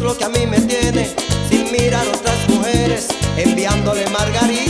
lo que a mí me tiene sin mirar otras mujeres enviándole margarita.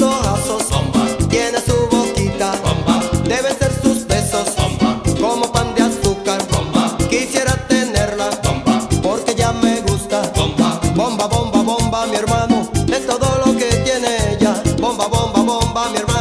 ojazos, bomba. Tiene su boquita, bomba. Debe ser sus besos, bomba. Como pan de azúcar, bomba. Quisiera tenerla, bomba. Porque ya me gusta, bomba. Bomba, bomba, bomba, mi hermano. Es todo lo que tiene ella. Bomba, bomba, bomba, mi hermano.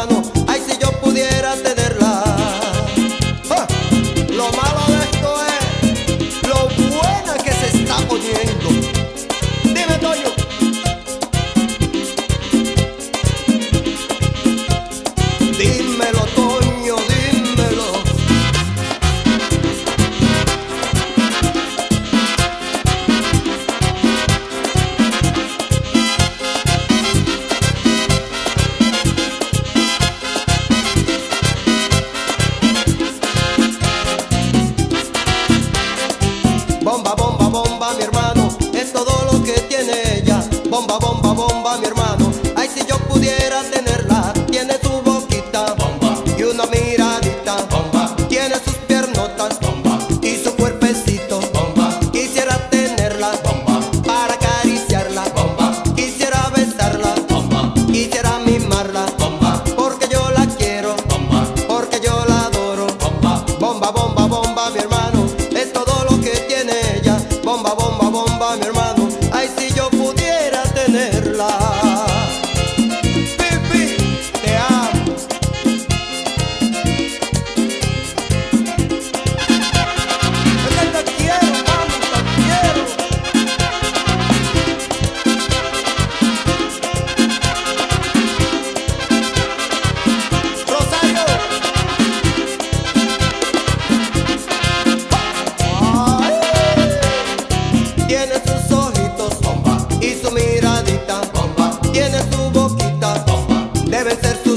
crecer tu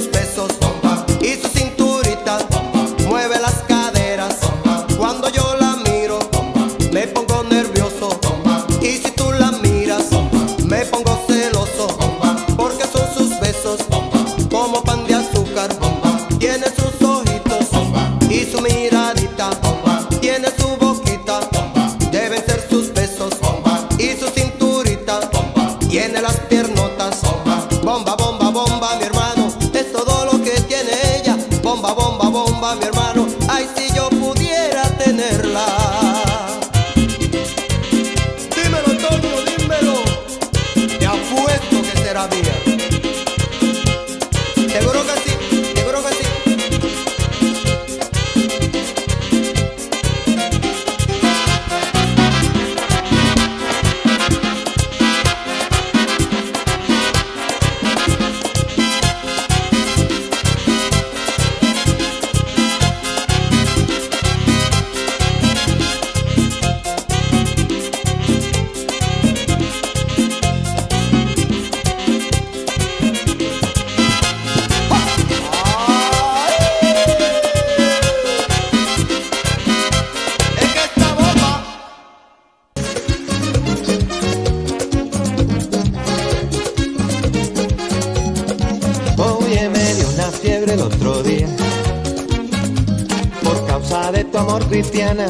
causa de tu amor cristiana,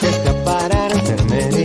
que escapar enfermedad.